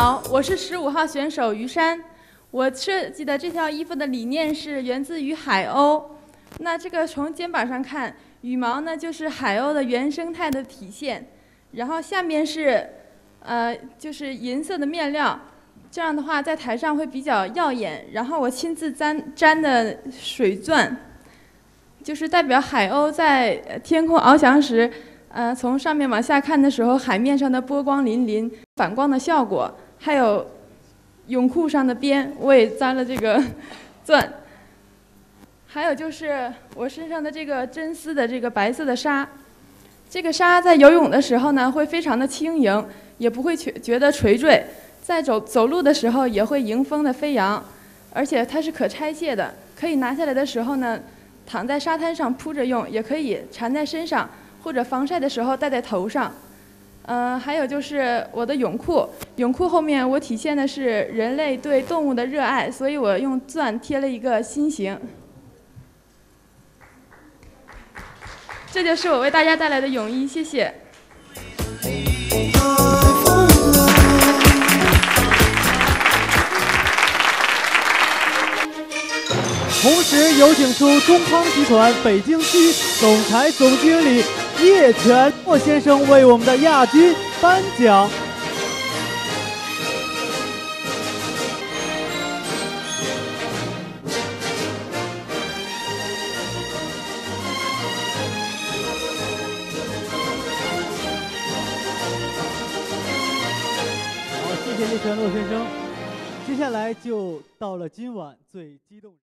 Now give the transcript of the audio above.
好我是十五号选手于山。我设计的这套衣服的理念是源自于海鸥。那这个从肩膀上看，羽毛呢就是海鸥的原生态的体现。然后下面是，呃，就是银色的面料，这样的话在台上会比较耀眼。然后我亲自粘粘的水钻，就是代表海鸥在天空翱翔时，呃，从上面往下看的时候，海面上的波光粼粼，反光的效果。还有泳裤上的边，我也粘了这个 钻。还有就是我身上的这个真丝的这个白色的纱，这个纱在游泳的时候呢，会非常的轻盈，也不会觉觉得垂坠，在走走路的时候也会迎风的飞扬，而且它是可拆卸的，可以拿下来的时候呢，躺在沙滩上铺着用，也可以缠在身上，或者防晒的时候戴在头上。嗯，还有就是我的泳裤，泳裤后面我体现的是人类对动物的热爱，所以我用钻贴了一个心形。这就是我为大家带来的泳衣，谢谢。同时有请出中康集团北京区总裁总经理叶全墨先生为我们的亚军颁奖。好，谢谢叶全洛先生。接下来就到了今晚最激动。